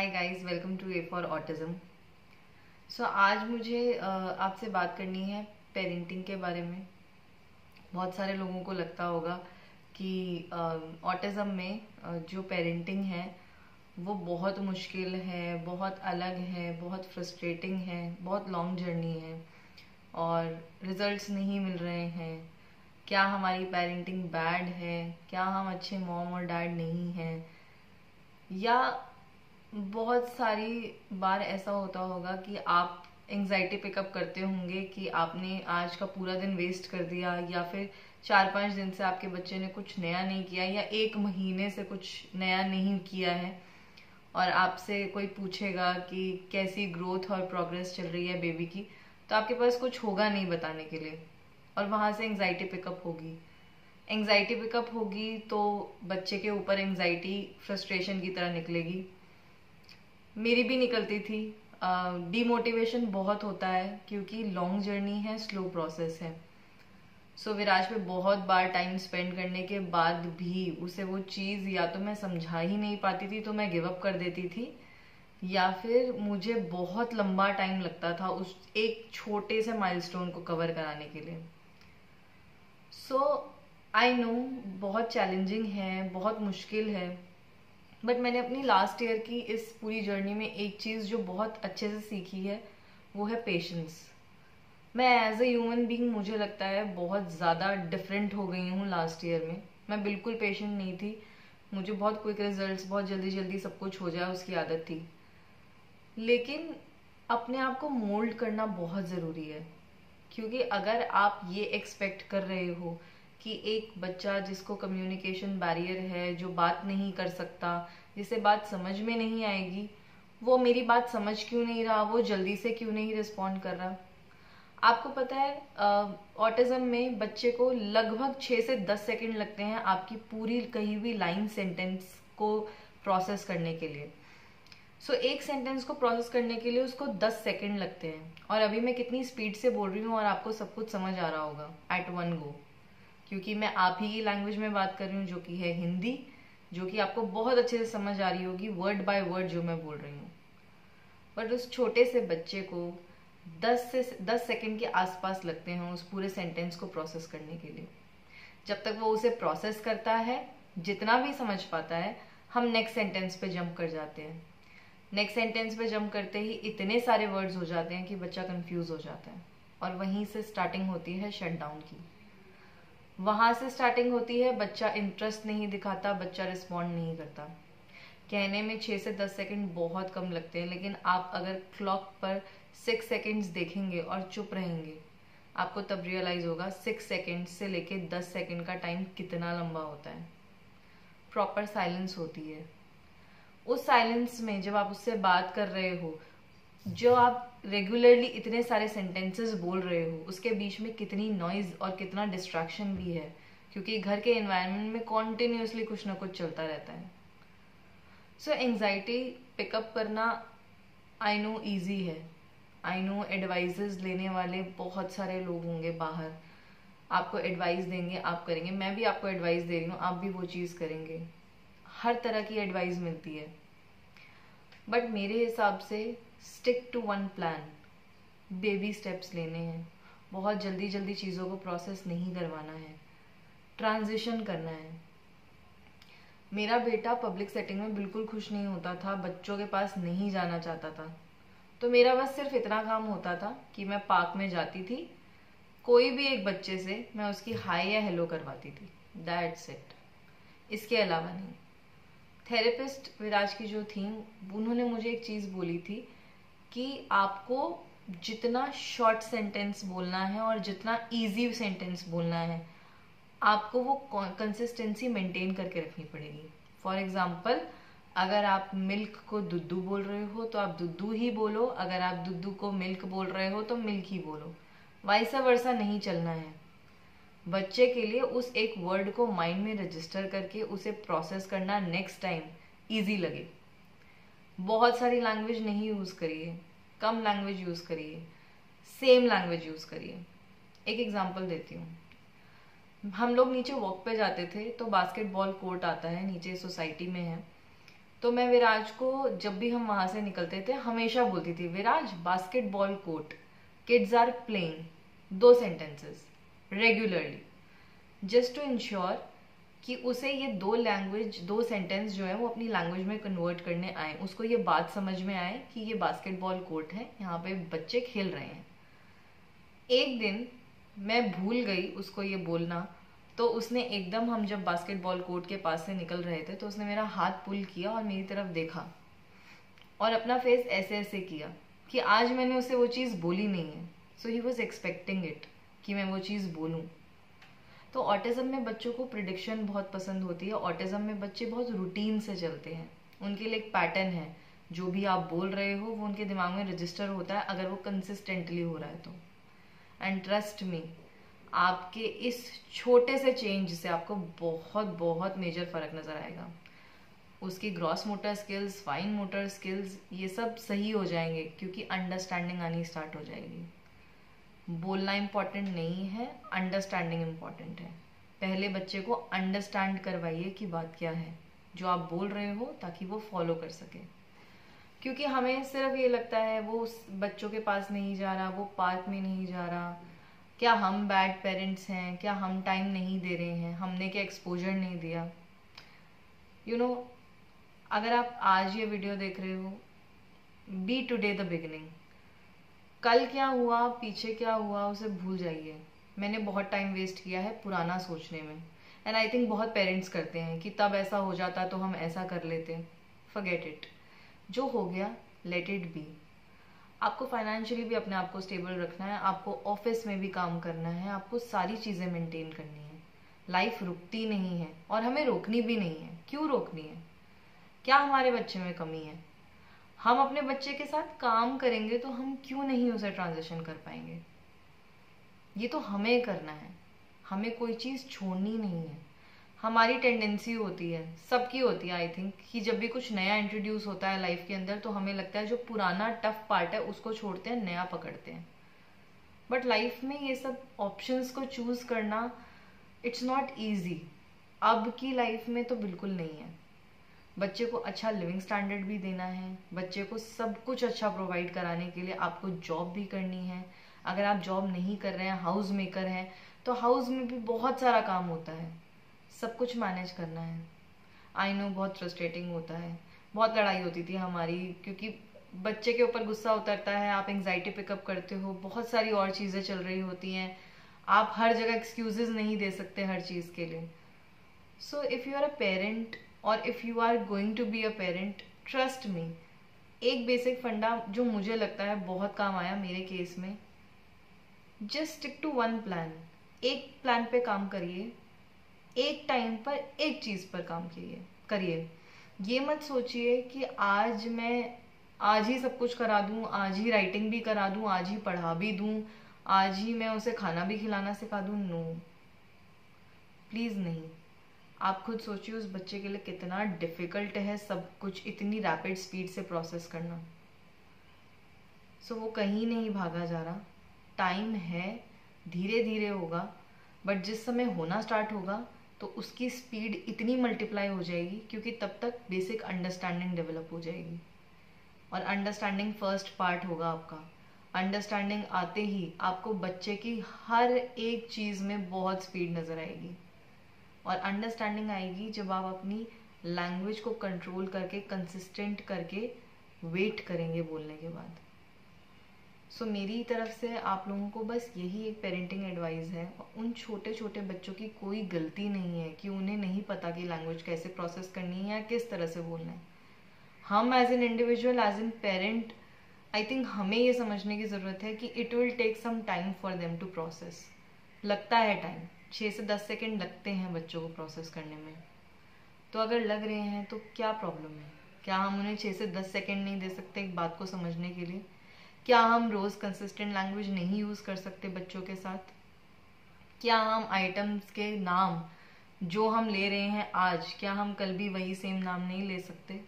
Hi guys welcome to A for autism so आज मुझे आपसे बात करनी है पेरेंटिंग के बारे में। बहुत सारे लोगों को लगता होगा कि ऑटिज्म में जो पेरेंटिंग है, वो बहुत मुश्किल है, बहुत अलग है, बहुत फ्रस्ट्रेटिंग है, बहुत लॉन्ग जर्नी है और रिजल्ट्स नहीं मिल रहे हैं। क्या हमारी पेरेंटिंग बैड है? क्या हम अच्छे मॉम और डैड नहीं हैं? या बहुत सारी बार ऐसा होता होगा कि आप एंजाइटी पिकअप करते होंगे कि आपने आज का पूरा दिन वेस्ट कर दिया, या फिर चार पाँच दिन से आपके बच्चे ने कुछ नया नहीं किया, या एक महीने से कुछ नया नहीं किया है, और आपसे कोई पूछेगा कि कैसी ग्रोथ और प्रोग्रेस चल रही है बेबी की तो आपके पास कुछ होगा नहीं बताने के लिए, और वहाँ से एंजाइटी पिकअप होगी। एंजाइटी पिकअप होगी तो बच्चे के ऊपर एंजाइटी फ्रस्ट्रेशन की तरह निकलेगी। मेरी भी निकलती थी। डीमोटिवेशन uh, बहुत होता है क्योंकि लॉन्ग जर्नी है स्लो प्रोसेस है। सो so, विराज पे बहुत बार टाइम स्पेंड करने के बाद भी उसे वो चीज़ या तो मैं समझा ही नहीं पाती थी तो मैं गिव अप कर देती थी। या फिर मुझे बहुत लंबा टाइम लगता था उस एक छोटे से माइलस्टोन को कवर कराने के लिए। सो आई नो बहुत चैलेंजिंग है बहुत मुश्किल है। बट मैंने अपनी लास्ट ईयर की इस पूरी जर्नी में एक चीज़ जो बहुत अच्छे से सीखी है, वो है पेशेंस मैं एज ए ह्यूमन बींग मुझे लगता है बहुत ज़्यादा डिफरेंट हो गई हूँ लास्ट ईयर में. मैं बिल्कुल पेशेंट नहीं थी. मुझे बहुत क्विक रिजल्ट्स बहुत जल्दी जल्दी सब कुछ हो जाए उसकी आदत थी. लेकिन अपने आप को मोल्ड करना बहुत ज़रूरी है. क्योंकि अगर आप ये एक्सपेक्ट कर रहे हो कि एक बच्चा जिसको कम्युनिकेशन बैरियर है जो बात नहीं कर सकता जिसे बात समझ में नहीं आएगी वो मेरी बात समझ क्यों नहीं रहा वो जल्दी से क्यों नहीं रिस्पॉन्ड कर रहा? आपको पता है ऑटिज्म में बच्चे को लगभग छः से दस सेकंड लगते हैं आपकी पूरी कही हुई लाइन सेंटेंस को प्रोसेस करने के लिए। सो so, एक सेंटेंस को प्रोसेस करने के लिए उसको दस सेकंड लगते हैं। और अभी मैं कितनी स्पीड से बोल रही हूँ और आपको सब कुछ समझ आ रहा होगा एट वन गो क्योंकि मैं आप ही की लैंग्वेज में बात कर रही हूँ, जो कि है हिंदी, जो कि आपको बहुत अच्छे से समझ आ रही होगी वर्ड बाय वर्ड जो मैं बोल रही हूँ। बट उस छोटे से बच्चे को 10 से 10 सेकंड के आसपास लगते हैं उस पूरे सेंटेंस को प्रोसेस करने के लिए। जब तक वो उसे प्रोसेस करता है, जितना भी समझ पाता है, हम नेक्स्ट सेंटेंस पे जंप कर जाते हैं। नेक्स्ट सेंटेंस पे जंप करते ही इतने सारे वर्ड्स हो जाते हैं कि बच्चा कंफ्यूज हो जाता है। और वहीं से स्टार्टिंग होती है शट डाउन की। वहाँ से स्टार्टिंग होती है, बच्चा इंटरेस्ट नहीं दिखाता, बच्चा रिस्पॉन्ड नहीं करता। कहने में छह से दस सेकंड बहुत कम लगते हैं, लेकिन आप अगर क्लॉक पर सिक्स सेकंड्स देखेंगे और चुप रहेंगे, आपको तब रियलाइज़ होगा सिक्स सेकंड से लेके दस सेकंड का टाइम कितना लंबा होता है। प्रॉपर साइलेंस होती है। उस साइलेंस में जब आप उससे बात कर रहे हो जो आप रेगुलरली इतने सारे सेंटेंसेस बोल रहे हो, उसके बीच में कितनी नॉइज़ और कितना डिस्ट्रैक्शन भी है। क्योंकि घर के एनवायरनमेंट में कॉन्टिन्यूसली कुछ ना कुछ चलता रहता है। सो एंजाइटी पिकअप करना आई नो ईजी है। आई नो एडवाइजेस लेने वाले बहुत सारे लोग होंगे बाहर। आपको एडवाइस देंगे, आप करेंगे। मैं भी आपको एडवाइस दे रही हूँ, आप भी वो चीज़ करेंगे। हर तरह की एडवाइस मिलती है। बट मेरे हिसाब से stick to one plan baby steps लेने हैं। बहुत जल्दी जल्दी चीज़ों को प्रोसेस नहीं करवाना है। ट्रांजिशन करना है। मेरा बेटा पब्लिक सेटिंग में बिल्कुल खुश नहीं होता था, बच्चों के पास नहीं जाना चाहता था। तो मेरा बस सिर्फ़ इतना काम होता था कि मैं पार्क में जाती थी। कोई भी एक बच्चे से मैं उसकी हाई या हेलो करवाती थी। दैट्स इट इसके अलावा नहीं। थेरेपिस्ट विराज की जो थी, उन्होंने मुझे एक चीज़ बोली थी कि आपको जितना शॉर्ट सेंटेंस बोलना है और जितना इजी सेंटेंस बोलना है, आपको वो कंसिस्टेंसी मेंटेन करके रखनी पड़ेगी। फॉर एग्ज़ाम्पल अगर आप मिल्क को दुद्धू बोल रहे हो तो आप दुद्धू ही बोलो। अगर आप दुद्धू को मिल्क बोल रहे हो तो मिल्क ही बोलो। वाइसा वर्षा नहीं चलना है। बच्चे के लिए उस एक वर्ड को माइंड में रजिस्टर करके उसे प्रोसेस करना नेक्स्ट टाइम इजी लगे। बहुत सारी लैंग्वेज नहीं यूज़ करिए, कम लैंग्वेज यूज़ करिए सेम लैंग्वेज यूज़ करिए। एक एग्जांपल देती हूँ। हम लोग नीचे वॉक पे जाते थे तो बास्केटबॉल कोर्ट आता है, नीचे सोसाइटी में है। तो मैं विराज को, जब भी हम वहाँ से निकलते थे, हमेशा बोलती थी, Viraj basketball court kids are playing दो sentences regularly just to ensure कि उसे ये दो लैंग्वेज दो सेंटेंस जो है वो अपनी लैंग्वेज में कन्वर्ट करने आए। उसको ये बात समझ में आए कि ये बास्केटबॉल कोर्ट है, यहाँ पे बच्चे खेल रहे हैं। एक दिन मैं भूल गई उसको ये बोलना तो उसने एकदम हम जब बास्केटबॉल कोर्ट के पास से निकल रहे थे तो उसने मेरा हाथ पुल किया और मेरी तरफ़ देखा और अपना फेस ऐसे ऐसे किया कि आज मैंने उसे वो चीज़ बोली नहीं है। So he was expecting it कि मैं वो चीज़ बोलूँ। तो ऑटिज़म में बच्चों को प्रिडिक्शन बहुत पसंद होती है। ऑटिज़म में बच्चे बहुत रूटीन से चलते हैं। उनके लिए एक पैटर्न है। जो भी आप बोल रहे हो, वो उनके दिमाग में रजिस्टर होता है, अगर वो कंसिस्टेंटली हो रहा है तो। एंड ट्रस्ट मी आपके इस छोटे से चेंज से आपको बहुत बहुत मेजर फ़र्क नज़र आएगा। उसकी gross motor skills fine motor skills ये सब सही हो जाएँगे, क्योंकि अंडरस्टैंडिंग आनी स्टार्ट हो जाएगी। बोलना इंपॉर्टेंट नहीं है अंडरस्टैंडिंग इंपॉर्टेंट है। पहले बच्चे को अंडरस्टैंड करवाइए कि बात क्या है जो आप बोल रहे हो ताकि वो फॉलो कर सके। क्योंकि हमें सिर्फ़ ये लगता है वो बच्चों के पास नहीं जा रहा वो पार्क में नहीं जा रहा। क्या हम बैड पेरेंट्स हैं? क्या हम टाइम नहीं दे रहे हैं? हमने क्या एक्सपोजर नहीं दिया? यू you नो know, अगर आप आज ये वीडियो देख रहे हो बी टुडे द बिगिनिंग कल क्या हुआ, पीछे क्या हुआ, उसे भूल जाइए। मैंने बहुत टाइम वेस्ट किया है पुराना सोचने में। एंड आई थिंक बहुत पेरेंट्स करते हैं कि तब ऐसा हो जाता तो हम ऐसा कर लेते। फॉरगेट इट जो हो गया लेट इट बी आपको फाइनेंशियली भी अपने आप को स्टेबल रखना है, आपको ऑफ़िस में भी काम करना है, आपको सारी चीज़ें मेंटेन करनी है। लाइफ रुकती नहीं है और हमें रोकनी भी नहीं है। क्यों रोकनी है? क्या हमारे बच्चे में कमी है? हम अपने बच्चे के साथ काम करेंगे तो हम क्यों नहीं उसे ट्रांजिशन कर पाएँगे? ये तो हमें करना है। हमें कोई चीज़ छोड़नी नहीं है। हमारी टेंडेंसी होती है, सबकी होती है आई थिंक कि जब भी कुछ नया इंट्रोड्यूस होता है लाइफ के अंदर तो हमें लगता है जो पुराना टफ पार्ट है, उसको छोड़ते हैं, नया पकड़ते हैं। बट लाइफ में ये सब ऑप्शंस को चूज़ करना इट्स नॉट ईजी अब की लाइफ में तो बिल्कुल नहीं है। बच्चे को अच्छा लिविंग स्टैंडर्ड भी देना है, बच्चे को सब कुछ अच्छा प्रोवाइड कराने के लिए आपको जॉब भी करनी है। अगर आप जॉब नहीं कर रहे हैं हाउस मेकर हैं तो हाउस में भी बहुत सारा काम होता है। सब कुछ मैनेज करना है। आई नो बहुत फ्रस्ट्रेटिंग होता है। बहुत लड़ाई होती थी हमारी, क्योंकि बच्चे के ऊपर गुस्सा उतरता है, आप एंग्जाइटी पिकअप करते हो, बहुत सारी और चीज़ें चल रही होती हैं। आप हर जगह एक्सक्यूजेज नहीं दे सकते हर चीज़ के लिए। So if you are a parent और if you are going to be a parent trust me एक बेसिक फंडा जो मुझे लगता है बहुत काम आया मेरे केस में just stick to one plan एक प्लान पे काम करिए, एक टाइम पर एक चीज़ पर काम करिए करिए। ये मत सोचिए कि आज मैं, आज ही सब कुछ करा दूँ, आज ही राइटिंग भी करा दूँ, आज ही पढ़ा भी दूँ, आज ही मैं उसे खाना भी खिलाना सिखा दूँ। नो प्लीज़ नहीं. आप खुद सोचिए उस बच्चे के लिए कितना डिफ़िकल्ट है सब कुछ इतनी रैपिड स्पीड से प्रोसेस करना। सो so, वो कहीं नहीं भागा जा रहा। टाइम है धीरे धीरे होगा बट जिस समय होना स्टार्ट होगा तो उसकी स्पीड इतनी मल्टीप्लाई हो जाएगी क्योंकि तब तक बेसिक अंडरस्टैंडिंग डेवलप हो जाएगी। और अंडरस्टैंडिंग फ़र्स्ट पार्ट होगा आपका। अंडरस्टैंडिंग आते ही आपको बच्चे की हर एक चीज़ में बहुत स्पीड नज़र आएगी। और अंडरस्टैंडिंग आएगी जब आप अपनी लैंग्वेज को कंट्रोल करके कंसिस्टेंट करके वेट करेंगे बोलने के बाद। सो so, मेरी तरफ़ से आप लोगों को बस यही एक पेरेंटिंग एडवाइस है। उन छोटे छोटे बच्चों की कोई गलती नहीं है कि उन्हें नहीं पता कि लैंग्वेज कैसे प्रोसेस करनी है या किस तरह से बोलना है। हम as an individual as an parent I think हमें ये समझने की ज़रूरत है कि it will take some time for them to process लगता है टाइम छः से दस सेकेंड लगते हैं बच्चों को प्रोसेस करने में। तो अगर लग रहे हैं तो क्या प्रॉब्लम है? क्या हम उन्हें छः से दस सेकेंड नहीं दे सकते एक बात को समझने के लिए? क्या हम रोज़ कंसिस्टेंट लैंग्वेज नहीं यूज़ कर सकते बच्चों के साथ? क्या हम आइटम्स के नाम जो हम ले रहे हैं आज, क्या हम कल भी वही सेम नाम नहीं ले सकते?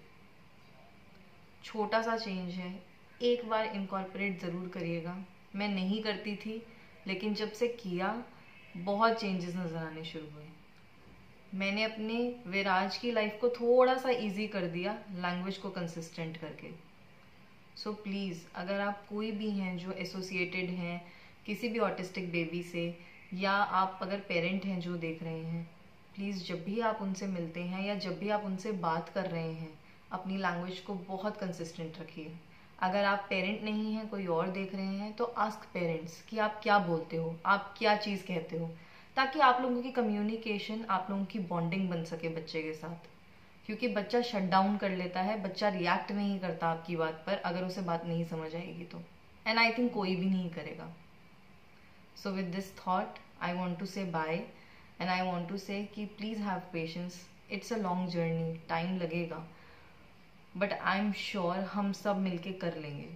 छोटा सा चेंज है। एक बार इनकॉर्पोरेट ज़रूर करिएगा। मैं नहीं करती थी, लेकिन जब से किया बहुत चेंजेस नज़र आने शुरू हुए। मैंने अपने विराज की लाइफ को थोड़ा सा इजी कर दिया लैंग्वेज को कंसिस्टेंट करके। सो so, प्लीज़ अगर आप कोई भी हैं जो एसोसिएटेड हैं किसी भी ऑटिस्टिक बेबी से या आप अगर पेरेंट हैं जो देख रहे हैं प्लीज़ जब भी आप उनसे मिलते हैं या जब भी आप उनसे बात कर रहे हैं अपनी लैंग्वेज को बहुत कंसिस्टेंट रखिए। अगर आप पेरेंट नहीं हैं, कोई और देख रहे हैं तो आस्क पेरेंट्स कि आप क्या बोलते हो, आप क्या चीज़ कहते हो, ताकि आप लोगों की कम्युनिकेशन आप लोगों की बॉन्डिंग बन सके बच्चे के साथ। क्योंकि बच्चा शट डाउन कर लेता है, बच्चा रिएक्ट नहीं करता आपकी बात पर, अगर उसे बात नहीं समझ आएगी तो। एंड आई थिंक कोई भी नहीं करेगा। So with this thought I want to say bye and I want to say कि please have patience it's a long journey time लगेगा। बट आई एम श्योर हम सब मिलके कर लेंगे।